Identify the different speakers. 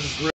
Speaker 1: This is great.